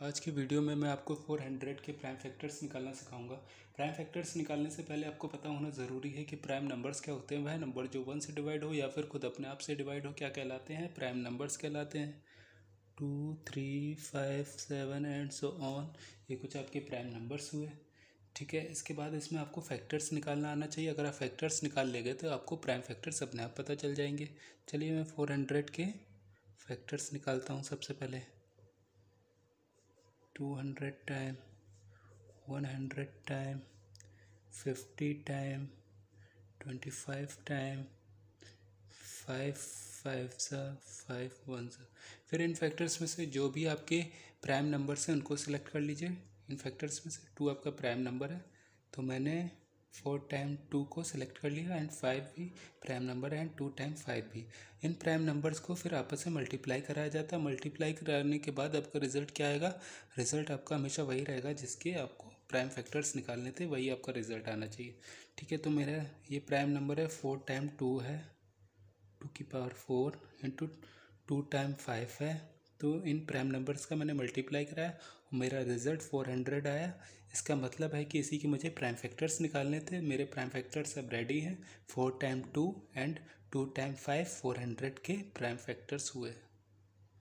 आज की वीडियो में मैं आपको 400 के प्राइम फैक्टर्स निकालना सिखाऊँगा। प्राइम फैक्टर्स निकालने से पहले आपको पता होना ज़रूरी है कि प्राइम नंबर्स क्या होते हैं, वह नंबर जो वन से डिवाइड हो या फिर खुद अपने आप से डिवाइड हो, क्या कहलाते हैं? प्राइम नंबर्स कहलाते हैं। Two, three, five, seven and so on, ये कुछ आपके प्राइम नंबर्स हुए। ठीक है, इसके बाद इसमें आपको फैक्टर्स निकालना आना चाहिए। अगर आप फैक्टर्स निकाल लेंगे तो आपको प्राइम फैक्टर्स अपने आप पता चल जाएँगे। चलिए मैं फोर हंड्रेड के फैक्टर्स निकालता हूँ सबसे पहले। Two hundred time one hundred time fifty time twenty five time five five सा फाइव वन सा फिर इन फैक्टर्स में से जो भी आपके प्राइम नंबर हैं, उनको सिलेक्ट कर लीजिए। इन फैक्टर्स में से टू आपका प्राइम नंबर है। तो मैंने फोर टाइम टू को सिलेक्ट कर लिया एंड फाइव भी, prime number and two time five भी। इन प्राइम नंबर्स को फिर आपस में मल्टीप्लाई कराया जाता है। मल्टीप्लाई कराने के बाद आपका रिज़ल्ट क्या आएगा? रिज़ल्ट आपका हमेशा वही रहेगा जिसके आपको प्राइम फैक्टर्स निकालने थे, वही आपका रिज़ल्ट आना चाहिए। ठीक है तो मेरा ये प्राइम नंबर है फोर टाइम टू है, टू की power four into two time five है। तो इन प्राइम नंबर्स का मैंने मल्टीप्लाई कराया मेरा रिज़ल्ट फोर हंड्रेड आया। इसका मतलब है कि इसी के मुझे प्राइम फैक्टर्स निकालने थे। मेरे प्राइम फैक्टर्स अब रेडी हैं। Four time two and two time five four hundred के प्राइम फैक्टर्स हुए।